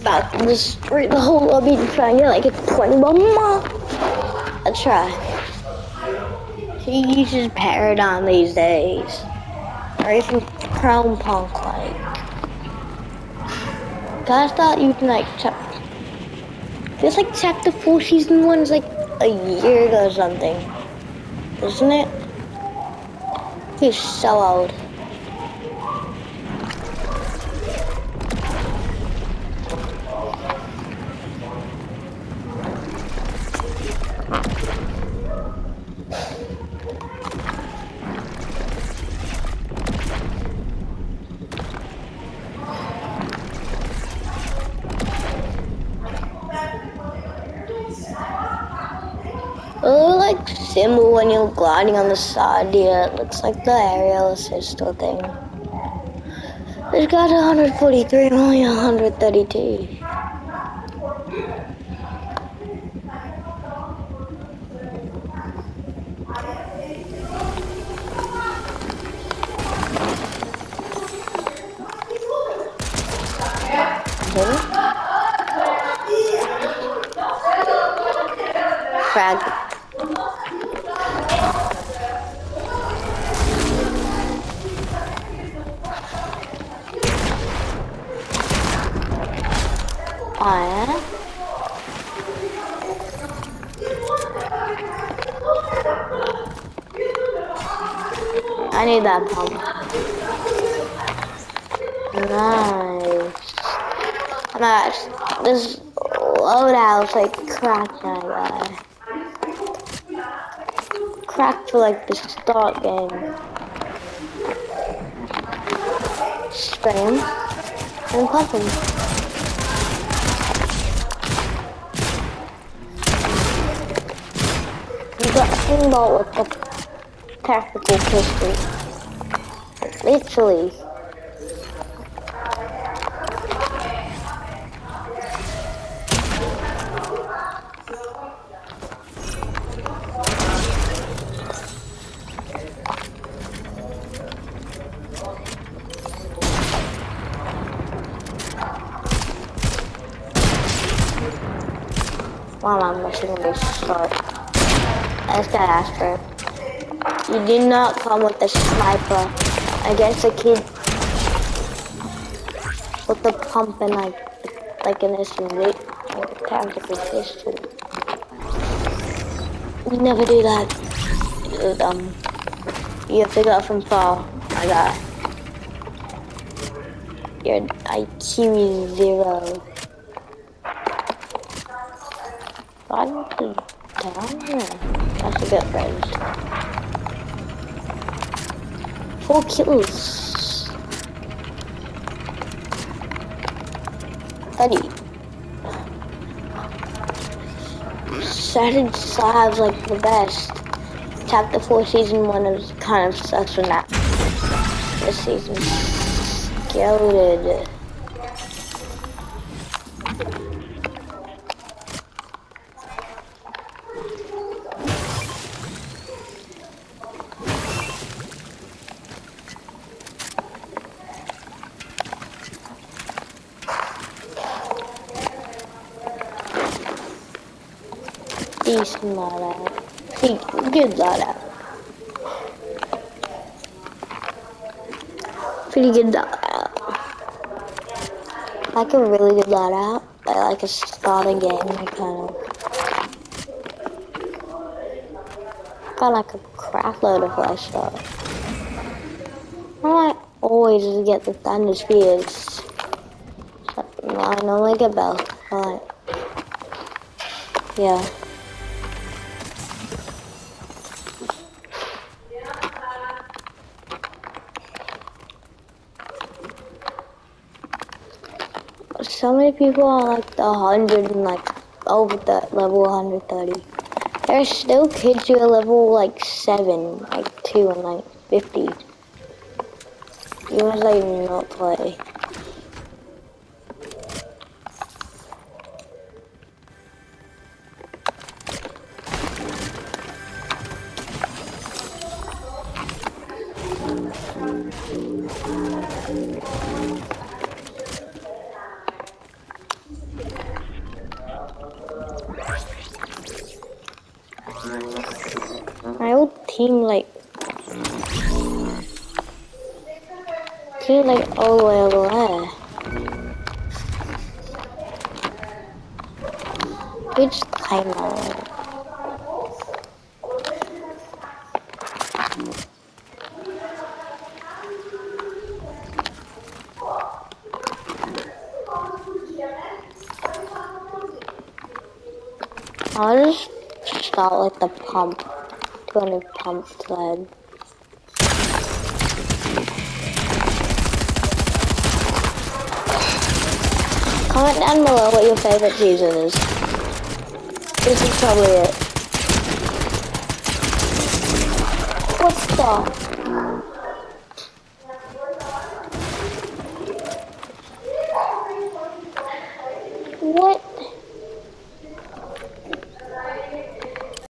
about to destroy the whole lobby to try and get like a 21 more. Let's try. He uses Paradigm these days. Or even Crown Punk like. Guys thought you can like check. This like chapter 4 season 1 is like a year ago or something. Isn't it? He's so old. Symbol when you're gliding on the side here. It looks like the aerial assist thing. It's got 143, only 132. Frag. Fire. I need that pump. Nice. Nice. This loadout's like cracked that guy. Cracked for like the start game. Spray him and pump him. talking about with the tactical history. Literally. Wow, I'm missing this start. Let's get Asper. You did not come with a sniper against a kid with the pump and like like an SMG like tactical pistol. We never do that. Dude, um you have to go from far. I got your IQ is zero. One, down here. That's a bit friends. Four kills. Thirty. Saturday Slab's like the best. Chapter 4 season 1 is kind of sucks from that. This season's skeleted. Decent loadout. Good loadout. Pretty good loadout. Like a really good loadout. I like a starter game, kind of. Got like a crap load of flash stuff. I always get the Thunder Spears. I normally get both. Alright. Yeah. So many people are like the 100 and like over the level 130. There's still kids who are level like 7, like 2 and like 50. You must like not play. Team like team like all the way over there. It's kind of. I'll just start like the pump. Doing a pump sled. Comment down below what your favorite season is. This is probably it. What's the?